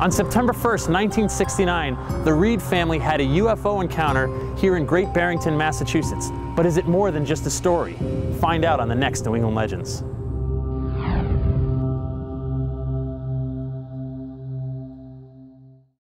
On September 1st, 1969, the Reed family had a UFO encounter here in Great Barrington, Massachusetts. But is it more than just a story? Find out on the next New England Legends.